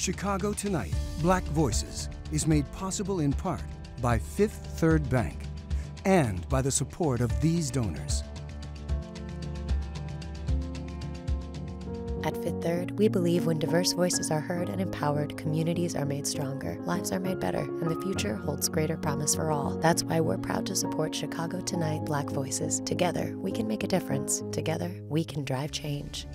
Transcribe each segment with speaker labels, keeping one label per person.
Speaker 1: Chicago Tonight Black Voices is made possible in part by Fifth Third Bank and by the support of these donors.
Speaker 2: At Fifth Third, we believe when diverse voices are heard and empowered, communities are made stronger, lives are made better, and the future holds greater promise for all. That's why we're proud to support Chicago Tonight Black Voices. Together, we can make a difference. Together, we can drive change.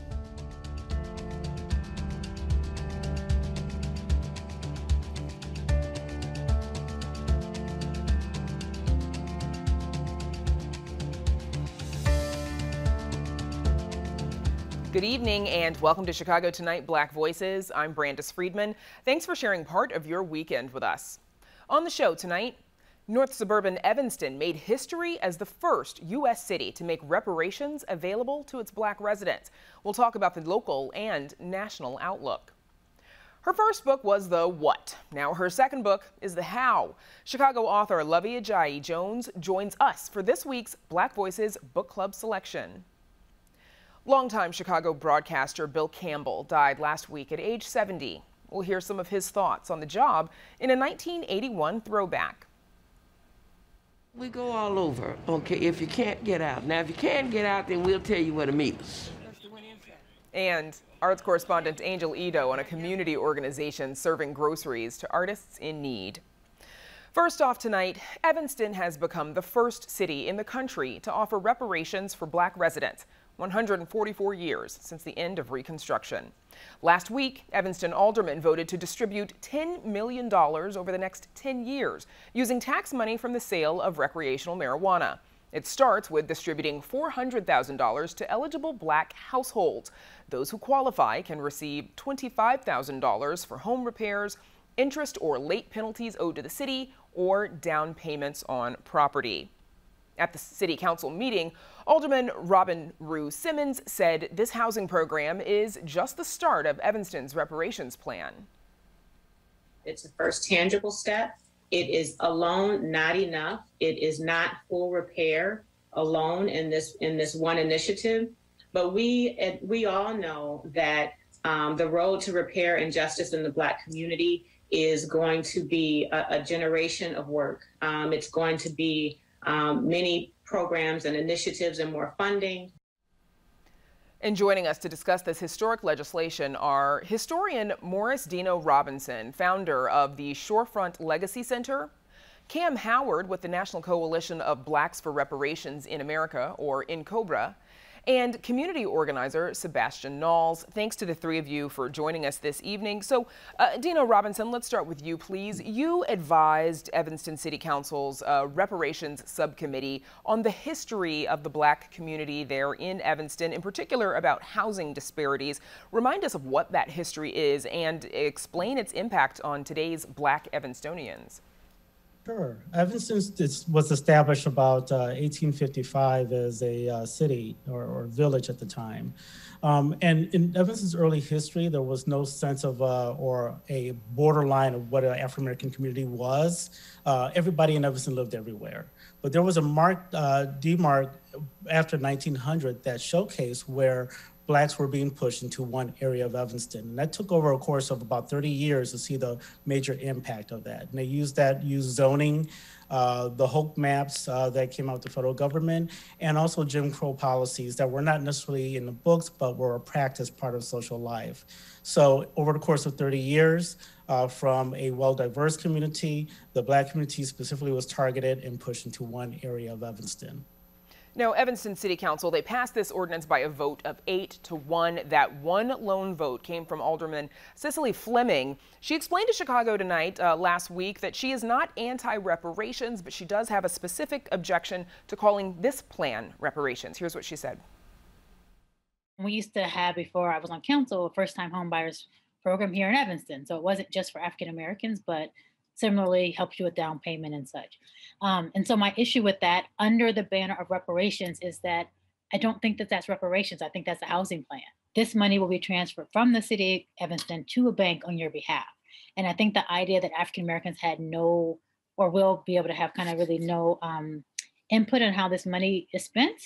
Speaker 3: Good evening and welcome to Chicago Tonight Black Voices. I'm Brandis Friedman. Thanks for sharing part of your weekend with us. On the show tonight, North suburban Evanston made history as the first U.S. city to make reparations available to its black residents. We'll talk about the local and national outlook. Her first book was The What. Now her second book is The How. Chicago author Luvvie Ajayi Jones joins us for this week's Black Voices Book Club selection. Longtime Chicago broadcaster Bill Campbell died last week at age 70. We'll hear some of his thoughts on the job in a 1981 throwback.
Speaker 4: We go all over, okay, if you can't get out. Now, if you can't get out, then we'll tell you where to meet us.
Speaker 3: And arts correspondent Angel Idowu on a community organization serving groceries to artists in need. First off tonight, Evanston has become the first city in the country to offer reparations for black residents. 144 years since the end of Reconstruction. Last week, Evanston aldermen voted to distribute $10 million over the next 10 years using tax money from the sale of recreational marijuana. It starts with distributing $400,000 to eligible black households. Those who qualify can receive $25,000 for home repairs, interest or late penalties owed to the city, or down payments on property. At the city council meeting, Alderman Robin Rue Simmons said this housing program is just the start of Evanston's reparations plan.
Speaker 5: It's the first tangible step. It is alone not enough. It is not full repair alone in this in this one initiative. But we we all know that um, the road to repair and justice in the Black community is going to be a, a generation of work. Um, it's going to be um, many programs and initiatives and more funding.
Speaker 3: And joining us to discuss this historic legislation are historian Morris Dino Robinson, founder of the Shorefront Legacy Center, Kamm Howard with the National Coalition of Blacks for Reparations in America, or NCOBRA, and community organizer Sebastian Knowles. Thanks to the three of you for joining us this evening. So, uh, Dino Robinson, let's start with you, please. You advised Evanston City Council's uh, reparations subcommittee on the history of the black community there in Evanston, in particular about housing disparities. Remind us of what that history is and explain its impact on today's black Evanstonians.
Speaker 6: Sure. Evanston was established about uh, 1855 as a uh, city or, or, village at the time. Um, and in Evanston's early history, there was no sense of uh, or a borderline of what an African American community was. Uh, everybody in Evanston lived everywhere. But there was a marked uh, demarc after 1900 that showcased where blacks were being pushed into one area of Evanston. And that took over a course of about 30 years to see the major impact of that. And they used that, used zoning, uh, the HOLC maps uh, that came out the federal government, and also Jim Crow policies that were not necessarily in the books, but were a practice part of social life. So over the course of 30 years, uh, from a well-diverse community, the black community specifically was targeted and pushed into one area of Evanston.
Speaker 3: Now, Evanston City Council, they passed this ordinance by a vote of eight to one. That one lone vote came from Alderman Cicely Fleming. She explained to Chicago Tonight uh, last week that she is not anti-reparations, but she does have a specific objection to calling this plan reparations. Here's what she said.
Speaker 7: We used to have, before I was on council, a first-time homebuyers program here in Evanston. So it wasn't just for African Americans, but similarly helps you with down payment and such. Um, and so my issue with that under the banner of reparations is that I don't think that that's reparations. I think that's a housing plan. This money will be transferred from the city of Evanston to a bank on your behalf. And I think the idea that African Americans had no or will be able to have kind of really no um, input on how this money is spent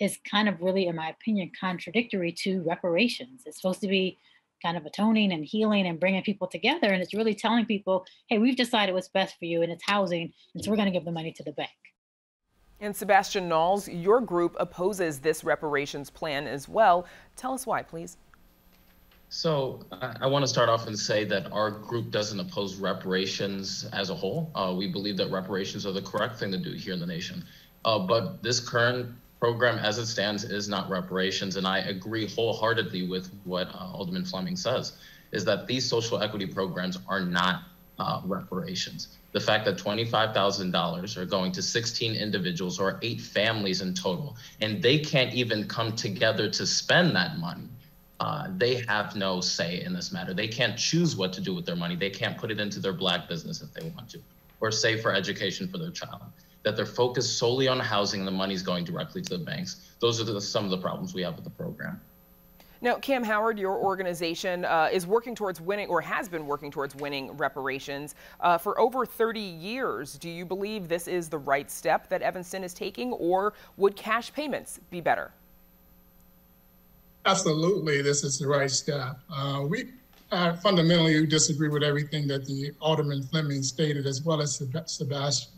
Speaker 7: is kind of really, in my opinion, contradictory to reparations. It's supposed to be kind of atoning and healing and bringing people together. And it's really telling people, hey, we've decided what's best for you and it's housing. And so we're going to give the money to the bank.
Speaker 3: And Sebastian Knowles, your group opposes this reparations plan as well. Tell us why, please.
Speaker 8: So I, I want to start off and say that our group doesn't oppose reparations as a whole. Uh, we believe that reparations are the correct thing to do here in the nation. Uh, but this current program as it stands is not reparations. And I agree wholeheartedly with what uh, Alderman Fleming says, is that these social equity programs are not uh, reparations. The fact that $25,000 are going to 16 individuals or eight families in total, and they can't even come together to spend that money uh, they have no say in this matter. They can't choose what to do with their money. They can't put it into their black business if they want to, or save for education for their child. That they're focused solely on housing and the money's going directly to the banks. Those are the, some of the problems we have with the program.
Speaker 3: Now, Kamm Howard, your organization uh, is working towards winning, or has been working towards winning reparations uh, for over 30 years. Do you believe this is the right step that Evanston is taking, or would cash payments be better?
Speaker 9: Absolutely, this is the right step. Uh, we uh, fundamentally disagree with everything that the Alderman Fleming stated, as well as Sebastian.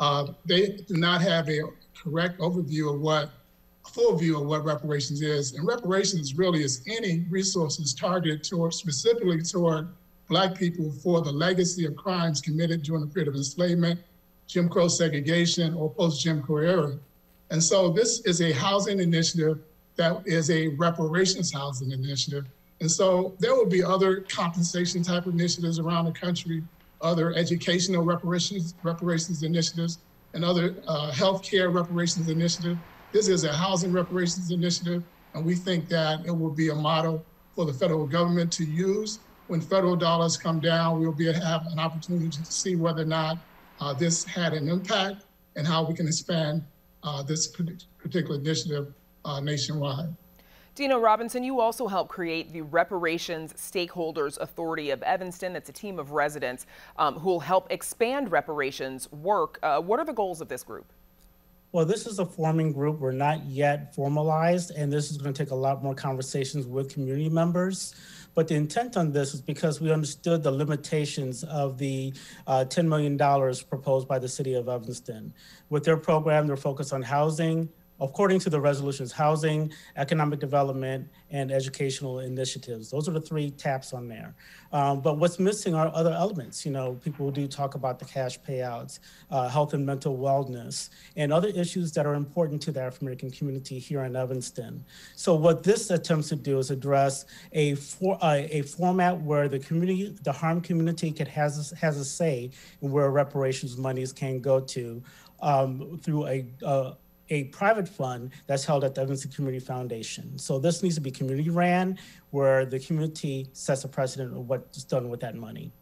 Speaker 9: Uh, they do not have a correct overview of what, a full view of what reparations is. And reparations really is any resources targeted toward, specifically toward Black people for the legacy of crimes committed during the period of enslavement, Jim Crow segregation, or post Jim Crow era. And so this is a housing initiative that is a reparations housing initiative. And so there will be other compensation type initiatives around the country, other educational reparations, reparations initiatives, and other uh, healthcare reparations initiative. This is a housing reparations initiative, and we think that it will be a model for the federal government to use. When federal dollars come down, we'll be have an opportunity to see whether or not uh, this had an impact and how we can expand uh, this particular initiative uh, nationwide.
Speaker 3: Dino Robinson, you also helped create the Reparations Stakeholders Authority of Evanston. That's a team of residents um, who will help expand reparations work. Uh, what are the goals of this group?
Speaker 6: Well, this is a forming group. We're not yet formalized, and this is going to take a lot more conversations with community members. But the intent on this is because we understood the limitations of the uh, $10 million proposed by the city of Evanston. With their program, they're focused on housing, according to the resolutions, housing, economic development, and educational initiatives. Those are the three taps on there. Um, but what's missing are other elements. You know, people do talk about the cash payouts, uh, health and mental wellness, and other issues that are important to the African American community here in Evanston. So what this attempts to do is address a for, uh, a format where the community, the harm community, can has has a say in where reparations monies can go to um, through a uh, a private fund that's held at the Evanston Community Foundation. So this needs to be community ran, where the community sets a precedent of what's done with that money.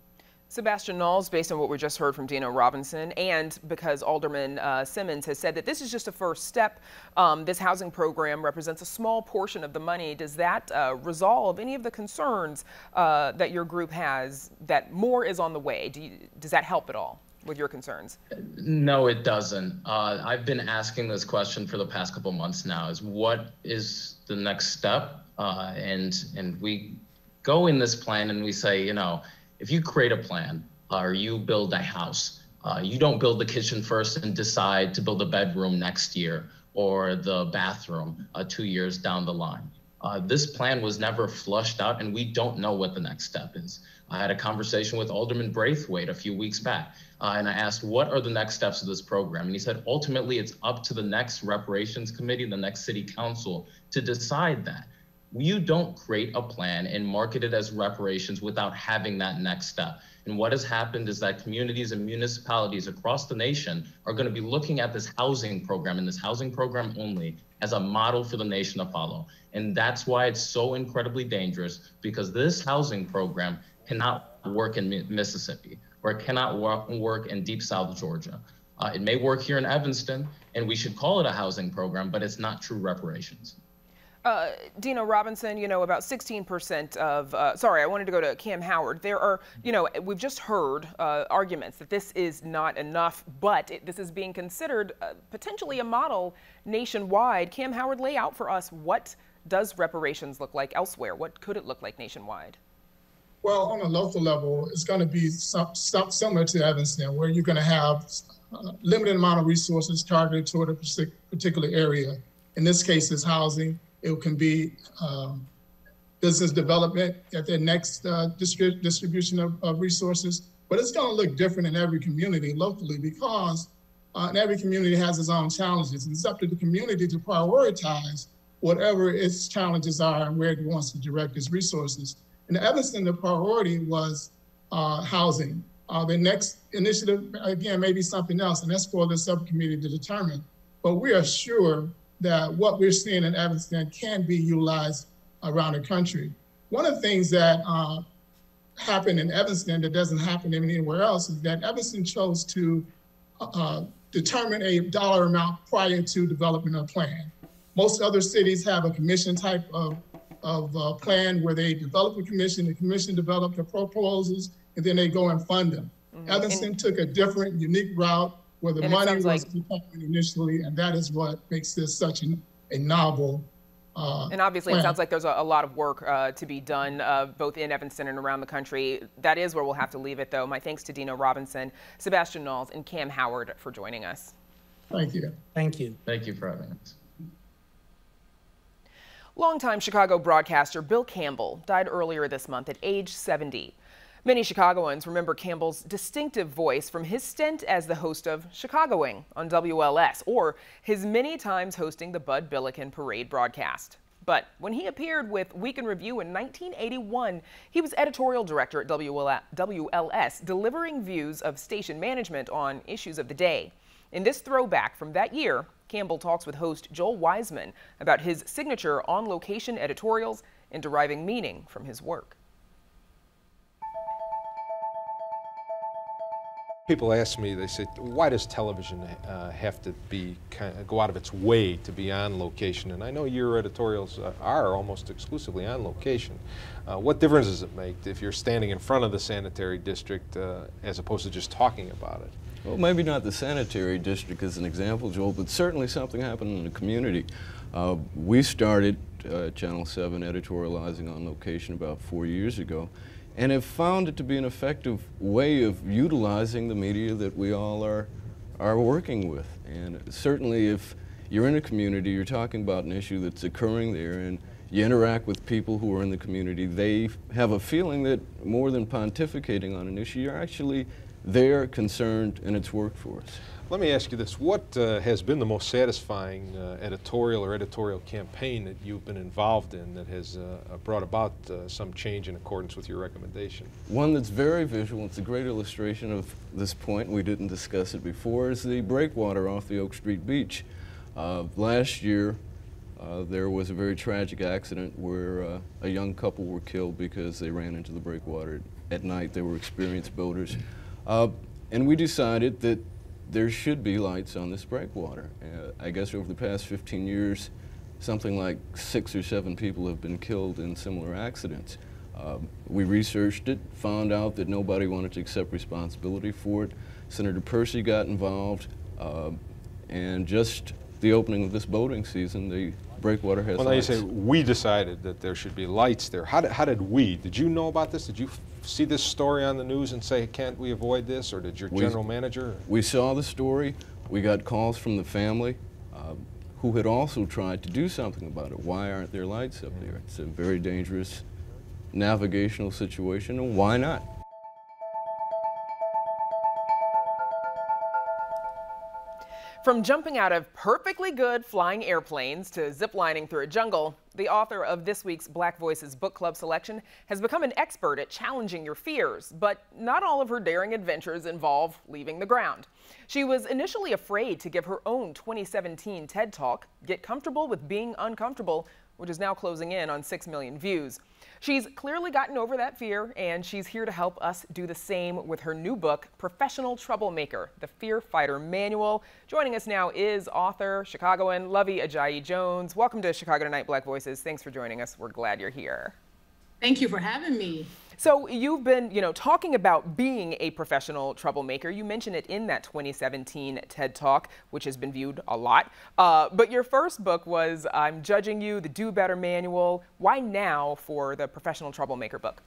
Speaker 3: Sebastian Knowles, based on what we just heard from Dino Robinson, and because Alderman uh, Simmons has said that this is just a first step, um, this housing program represents a small portion of the money. Does that uh, resolve any of the concerns uh, that your group has that more is on the way? Do you, does that help at all? With your concerns?
Speaker 8: No, it doesn't. Uh, I've been asking this question for the past couple months now: is what is the next step? Uh, and and we go in this plan and we say, you know, if you create a plan uh, or you build a house, uh, you don't build the kitchen first and decide to build a bedroom next year or the bathroom uh, two years down the line. Uh, this plan was never flushed out, and we don't know what the next step is. I had a conversation with Alderman Braithwaite a few weeks back, uh, and I asked, what are the next steps of this program? And he said, ultimately, it's up to the next reparations committee, the next city council to decide that. You don't create a plan and market it as reparations without having that next step. And what has happened is that communities and municipalities across the nation are going to be looking at this housing program and this housing program only as a model for the nation to follow. And that's why it's so incredibly dangerous because this housing program cannot work in Mississippi or it cannot work, in deep South Georgia. Uh, it may work here in Evanston, and we should call it a housing program, but it's not true reparations.
Speaker 3: Uh, Dino Robinson, you know, about 16% of, uh, sorry, I wanted to go to Kamm Howard. There are, you know, we've just heard uh, arguments that this is not enough, but it, this is being considered uh, potentially a model nationwide. Kamm Howard, lay out for us what does reparations look like elsewhere? What could it look like nationwide?
Speaker 9: Well, on a local level, it's going to be some, some, similar to Evanston, where you're going to have a limited amount of resources targeted toward a particular area. In this case, it's housing. It can be um, business development at their next uh, distri distribution of, of, resources. But it's going to look different in every community locally because uh, every community has its own challenges. And it's up to the community to prioritize whatever its challenges are and where it wants to direct its resources. In Evanston, the priority was uh, housing. Uh, the next initiative, again, may be something else, and that's for the subcommittee to determine. But we are sure that what we're seeing in Evanston can be utilized around the country. One of the things that uh, happened in Evanston that doesn't happen anywhere else is that Evanston chose to uh, determine a dollar amount prior to developing a plan. Most other cities have a commission type of, of uh, plan where they develop a commission, the commission develop the proposals, and then they go and fund them. Mm-hmm. Evanston and, took a different, unique route where the money was like, initially, and that is what makes this such an, a novel uh,
Speaker 3: and obviously, plan. it sounds like there's a, a lot of work uh, to be done, uh, both in Evanston and around the country. That is where we'll have to leave it, though. My thanks to Dino Robinson, Sebastian Knowles, and Kamm Howard for joining us.
Speaker 9: Thank you.
Speaker 6: Thank you.
Speaker 8: Thank you for having us.
Speaker 3: Longtime Chicago broadcaster Bill Campbell died earlier this month at age 70. Many Chicagoans remember Campbell's distinctive voice from his stint as the host of Chicagoing on WLS or his many times hosting the Bud Billiken Parade broadcast. But when he appeared with Week in Review in 1981, he was editorial director at WLS, delivering views of station management on issues of the day. In this throwback from that year, Campbell talks with host Joel Weisman about his signature on location editorials and deriving meaning from his work.
Speaker 10: People ask me, they say, why does television uh, have to be kind of go out of its way to be on location? And I know your editorials are almost exclusively on location. Uh, what difference does it make if you're standing in front of the sanitary district uh, as opposed to just talking about it?
Speaker 11: Well, maybe not the sanitary district as an example, Joel, but certainly something happened in the community. Uh, we started uh, Channel 7 editorializing on location about four years ago and have found it to be an effective way of utilizing the media that we all are, are working with. And certainly if you're in a community, you're talking about an issue that's occurring there, and you interact with people who are in the community, they have a feeling that more than pontificating on an issue, you're actually there, concerned, and it's worked for us.
Speaker 10: Let me ask you this. What uh, has been the most satisfying uh, editorial or editorial campaign that you've been involved in that has uh, brought about uh, some change in accordance with your recommendation?
Speaker 11: One that's very visual, it's a great illustration of this point, we didn't discuss it before, is the breakwater off the Oak Street Beach. Uh, last year, uh, there was a very tragic accident where a young couple were killed because they ran into the breakwater at night. They were experienced boaters. And we decided that there should be lights on this breakwater. Uh, I guess over the past 15 years, something like six or seven people have been killed in similar accidents. Um, we researched it, found out that nobody wanted to accept responsibility for it. Senator Percy got involved, uh, and just the opening of this boating season, the breakwater has
Speaker 10: Well, now you say we decided that there should be lights there. How did, how did we? Did you know about this? Did you see this story on the news and say, can't we avoid this? Or did your general manager?
Speaker 11: We saw the story. We got calls from the family uh, who had also tried to do something about it. Why aren't there lights up there? It's a very dangerous navigational situation, and why not?
Speaker 3: From jumping out of perfectly good flying airplanes to ziplining through a jungle, the author of this week's Black Voices Book Club selection has become an expert at challenging your fears, but not all of her daring adventures involve leaving the ground. She was initially afraid to give her own 2017 TED Talk, Get Comfortable with Being Uncomfortable, which is now closing in on 6 million views. She's clearly gotten over that fear, and she's here to help us do the same with her new book, Professional Troublemaker, The Fear Fighter Manual. Joining us now is author, Chicagoan Luvvie Ajayi Jones. Welcome to Chicago Tonight Black Voices. Thanks for joining us. We're glad you're here.
Speaker 12: Thank you for having me.
Speaker 3: So you've been, you know, talking about being a professional troublemaker. You mentioned it in that 2017 TED Talk, which has been viewed a lot. Uh, but your first book was I'm Judging You, the Do Better Manual. Why now for the professional troublemaker book?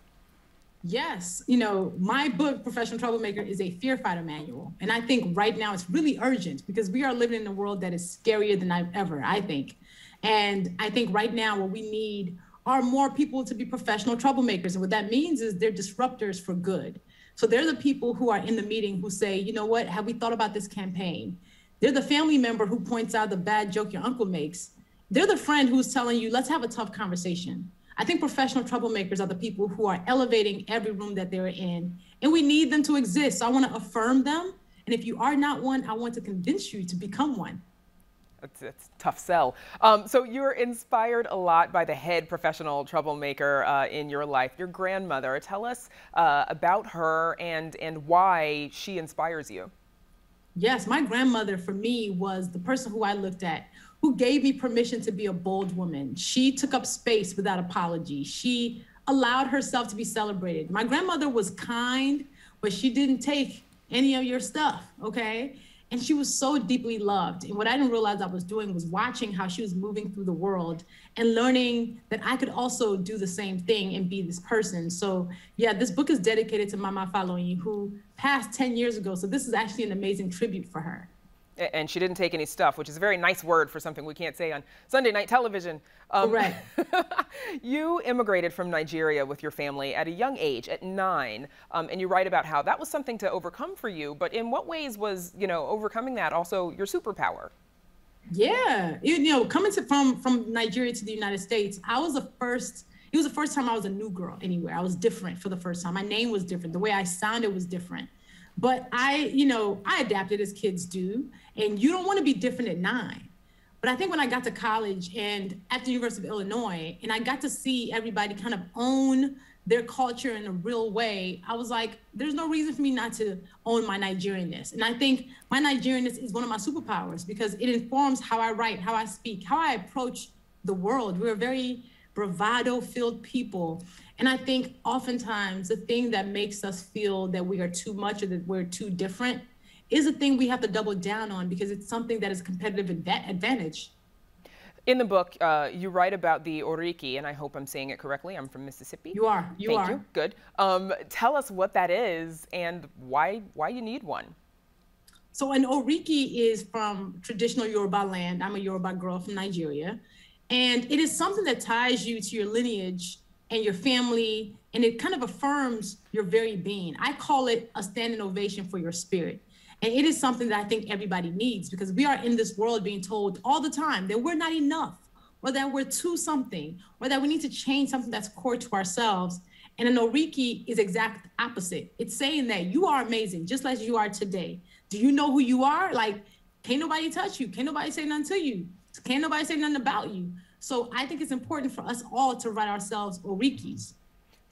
Speaker 12: Yes, you know, my book, Professional Troublemaker, is a fear fighter manual. And I think right now it's really urgent because we are living in a world that is scarier than I've ever, I think. And I think right now what we need are more people to be professional troublemakers. And what that means is they're disruptors for good. So they're the people who are in the meeting who say, you know what, have we thought about this campaign? They're the family member who points out the bad joke your uncle makes. They're the friend who's telling you, let's have a tough conversation. I think professional troublemakers are the people who are elevating every room that they're in, and we need them to exist. So I want to affirm them. And if you are not one, I want to convince you to become one.
Speaker 3: It's, it's a tough sell. Um, so you're inspired a lot by the head professional troublemaker uh, in your life, your grandmother. Tell us uh, about her and, and why she inspires you.
Speaker 12: Yes, my grandmother for me was the person who I looked at who gave me permission to be a bold woman. She took up space without apology. She allowed herself to be celebrated. My grandmother was kind, but she didn't take any of your stuff, okay? And she was so deeply loved. And what I didn't realize I was doing was watching how she was moving through the world and learning that I could also do the same thing and be this person. So, yeah, this book is dedicated to Mama Faloyin, who passed 10 years ago. So, this is actually an amazing tribute for her
Speaker 3: and she didn't take any stuff, which is a very nice word for something we can't say on Sunday night television.
Speaker 12: Um, right.
Speaker 3: you immigrated from Nigeria with your family at a young age, at nine, um, and you write about how that was something to overcome for you. But in what ways was, you know, overcoming that also your superpower?
Speaker 12: Yeah, you, you know, coming to, from from Nigeria to the United States, I was the first. It was the first time I was a new girl anywhere. I was different for the first time. My name was different. The way I sounded was different. But I, you know, I adapted as kids do, and you don't want to be different at nine. But I think when I got to college and at the University of Illinois, and I got to see everybody kind of own their culture in a real way, I was like, there's no reason for me not to own my Nigerianness. And I think my Nigerianness is one of my superpowers because it informs how I write, how I speak, how I approach the world. We're very bravado filled people. And I think oftentimes the thing that makes us feel that we are too much or that we're too different is a thing we have to double down on because it's something that is a competitive advantage.
Speaker 3: In the book, uh, you write about the oriki, and I hope I'm saying it correctly. I'm from Mississippi.
Speaker 12: You are. You
Speaker 3: Thank
Speaker 12: are.
Speaker 3: you. Good. Um, tell us what that is and why why you need one.
Speaker 12: So an oriki is from traditional Yoruba land. I'm a Yoruba girl from Nigeria, and it is something that ties you to your lineage and your family, and it kind of affirms your very being. I call it a standing ovation for your spirit. And it is something that I think everybody needs because we are in this world being told all the time that we're not enough, or that we're too something, or that we need to change something that's core to ourselves. And an oriki is exact opposite. It's saying that you are amazing, just as you are today. Do you know who you are? Like, can't nobody touch you. Can't nobody say nothing to you. Can't nobody say nothing about you. So I think it's important for us all to write ourselves orikis.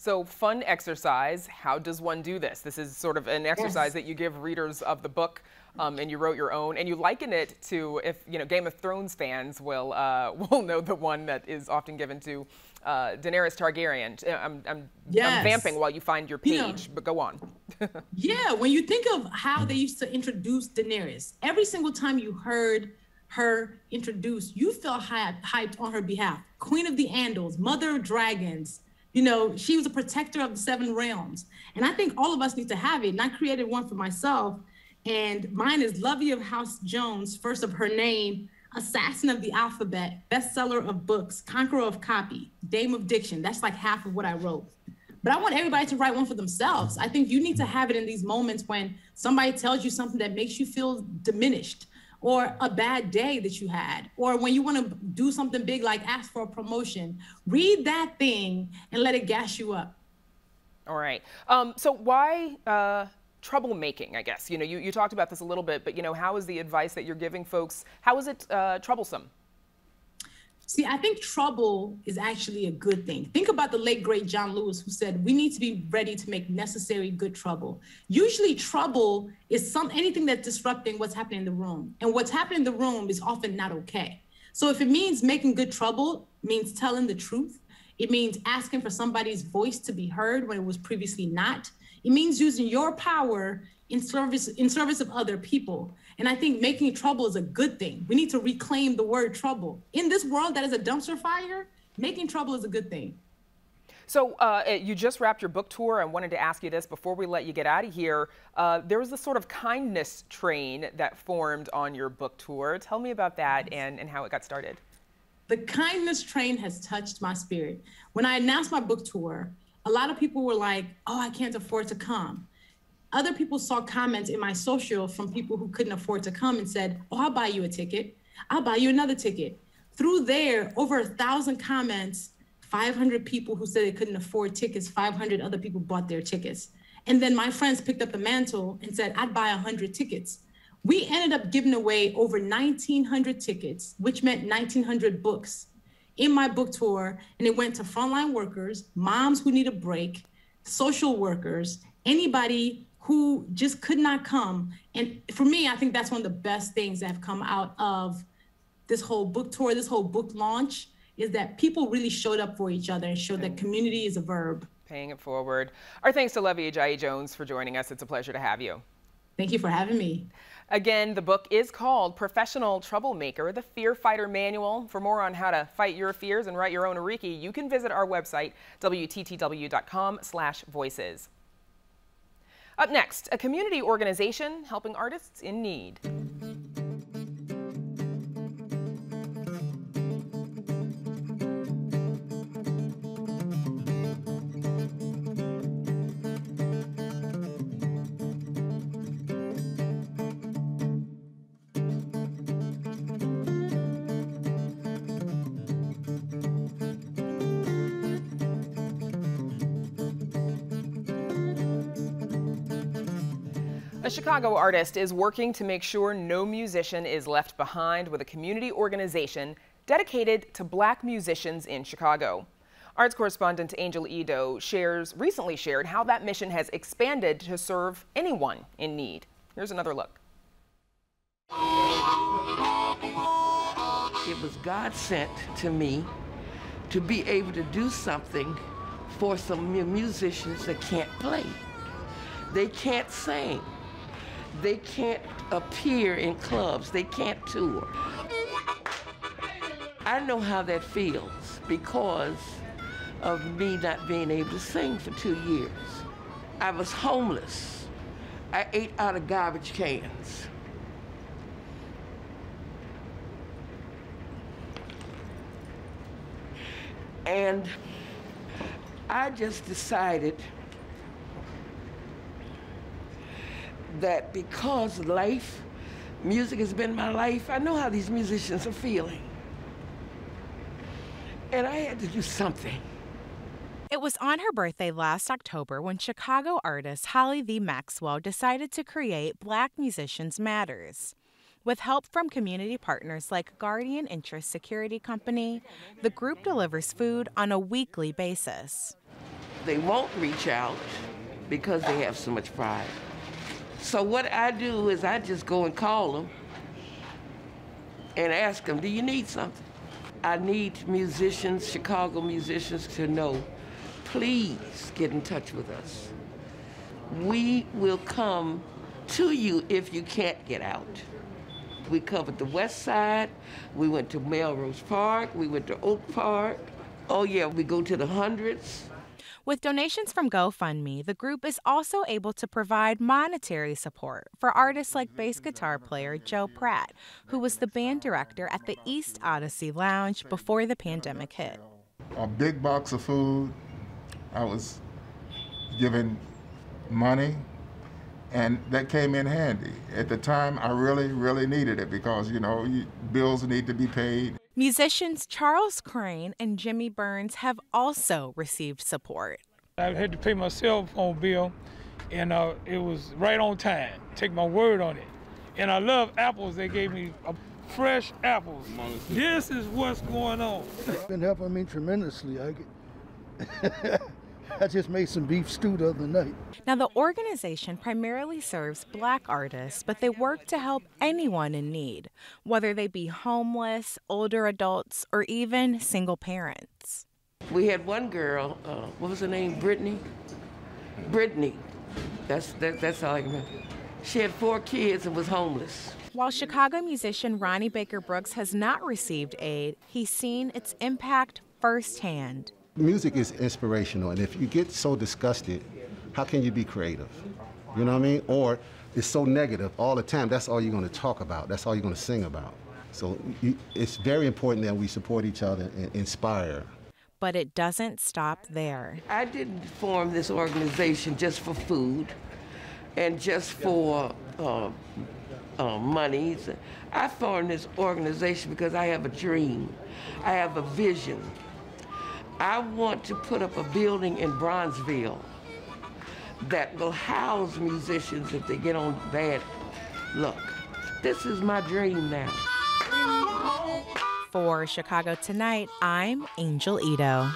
Speaker 3: So fun exercise. How does one do this? This is sort of an exercise yes. that you give readers of the book, um, and you wrote your own, and you liken it to if you know Game of Thrones fans will uh, will know the one that is often given to uh, Daenerys Targaryen. Uh, I'm, I'm, yes. I'm, vamping while you find your page, know, but go on.
Speaker 12: yeah, when you think of how they used to introduce Daenerys, every single time you heard her introduced, you felt hyped on her behalf. Queen of the Andals, Mother of Dragons. You know, she was a protector of the seven realms. And I think all of us need to have it. And I created one for myself. And mine is Luvvie of House Jones, first of her name, Assassin of the Alphabet, bestseller of books, Conqueror of Copy, Dame of Diction. That's like half of what I wrote. But I want everybody to write one for themselves. I think you need to have it in these moments when somebody tells you something that makes you feel diminished or a bad day that you had, or when you want to do something big like ask for a promotion, read that thing and let it gas you up.
Speaker 3: All right. Um, so why uh, troublemaking? I guess you know you, you talked about this a little bit, but you know how is the advice that you're giving folks? How is it uh, troublesome?
Speaker 12: See, I think trouble is actually a good thing. Think about the late great John Lewis, who said we need to be ready to make necessary good trouble. Usually, trouble is some anything that's disrupting what's happening in the room, and what's happening in the room is often not okay. So, if it means making good trouble, means telling the truth. It means asking for somebody's voice to be heard when it was previously not. It means using your power in service in service of other people. And I think making trouble is a good thing. We need to reclaim the word trouble. In this world that is a dumpster fire, making trouble is a good thing.
Speaker 3: So uh, you just wrapped your book tour. I wanted to ask you this before we let you get out of here. Uh, there was this sort of kindness train that formed on your book tour. Tell me about that and, and how it got started.
Speaker 12: The kindness train has touched my spirit. When I announced my book tour, a lot of people were like, oh, I can't afford to come. Other people saw comments in my social from people who couldn't afford to come and said, oh, I'll buy you a ticket. I'll buy you another ticket. Through there, over a thousand comments 500 people who said they couldn't afford tickets, 500 other people bought their tickets. And then my friends picked up the mantle and said, I'd buy 100 tickets. We ended up giving away over 1,900 tickets, which meant 1,900 books in my book tour. And it went to frontline workers, moms who need a break, social workers, anybody who just could not come. And for me, I think that's one of the best things that have come out of this whole book tour, this whole book launch is that people really showed up for each other and showed that community is a verb.
Speaker 3: Paying it forward. Our thanks to Luvvie Ajayi Jones for joining us. It's a pleasure to have you.
Speaker 12: Thank you for having me.
Speaker 3: Again, the book is called Professional Troublemaker, the Fear Fighter Manual. For more on how to fight your fears and write your own oriki, you can visit our website, wttw.com slash voices. Up next, a community organization helping artists in need. A Chicago artist is working to make sure no musician is left behind with a community organization dedicated to black musicians in Chicago. Arts correspondent Angel Idowu shares recently shared how that mission has expanded to serve anyone in need. Here's another look.
Speaker 4: It was God sent to me to be able to do something for some musicians that can't play. They can't sing. They can't appear in clubs. They can't tour. I know how that feels because of me not being able to sing for two years. I was homeless. I ate out of garbage cans. And I just decided that because life, music has been my life, I know how these musicians are feeling. And I had to do something.
Speaker 13: It was on her birthday last October when Chicago artist Holly V. Maxwell decided to create Black Musicians Matters. With help from community partners like Guardian Interest Security Company, the group delivers food on a weekly basis.
Speaker 4: They won't reach out because they have so much pride. So what I do is I just go and call them and ask them, do you need something? I need musicians, Chicago musicians to know, please get in touch with us. We will come to you if you can't get out. We covered the west side, we went to Melrose Park, we went to Oak Park. Oh yeah, we go to the hundreds.
Speaker 13: With donations from GoFundMe, the group is also able to provide monetary support for artists like bass guitar player Joe Pratt, who was the band director at the East Odyssey Lounge before the pandemic hit.
Speaker 14: A big box of food. I was given money, and that came in handy. At the time, I really, really needed it because, you know, bills need to be paid.
Speaker 13: Musicians Charles Crane and Jimmy Burns have also received support.
Speaker 15: I had to pay my cell phone bill, and uh, it was right on time. Take my word on it. And I love apples. They gave me fresh apples. This is what's going on.
Speaker 16: It's been helping me tremendously. I I just made some beef stew the other night.
Speaker 13: Now, the organization primarily serves black artists, but they work to help anyone in need, whether they be homeless, older adults, or even single parents.
Speaker 4: We had one girl, uh, what was her name? Brittany? Brittany. That's, that, that's all I remember. She had four kids and was homeless.
Speaker 13: While Chicago musician Ronnie Baker Brooks has not received aid, he's seen its impact firsthand.
Speaker 17: Music is inspirational, and if you get so disgusted, how can you be creative? You know what I mean? Or it's so negative all the time, that's all you're going to talk about, that's all you're going to sing about. So you, it's very important that we support each other and inspire.
Speaker 13: But it doesn't stop there.
Speaker 4: I didn't form this organization just for food and just for uh, uh, monies. I formed this organization because I have a dream. I have a vision. I want to put up a building in Bronzeville that will house musicians if they get on bad luck. This is my dream now.
Speaker 13: For Chicago Tonight, I'm Angel Idowu.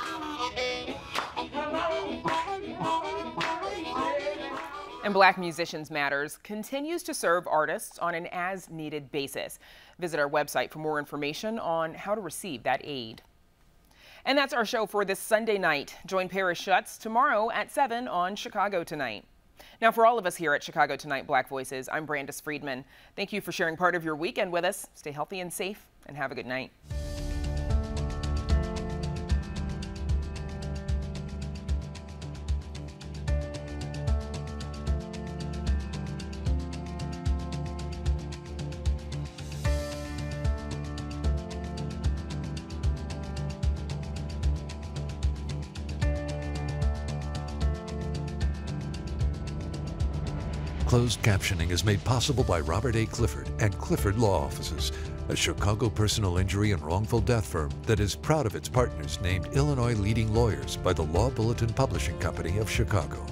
Speaker 3: And Black Musicians Matters continues to serve artists on an as needed basis. Visit our website for more information on how to receive that aid. And that's our show for this Sunday night. Join Paris Schutz tomorrow at 7 on Chicago Tonight. Now, for all of us here at Chicago Tonight Black Voices, I'm Brandis Friedman. Thank you for sharing part of your weekend with us. Stay healthy and safe, and have a good night.
Speaker 18: Captioning is made possible by Robert A. Clifford and Clifford Law Offices, a Chicago personal injury and wrongful death firm that is proud of its partners named Illinois leading lawyers by the Law Bulletin Publishing Company of Chicago.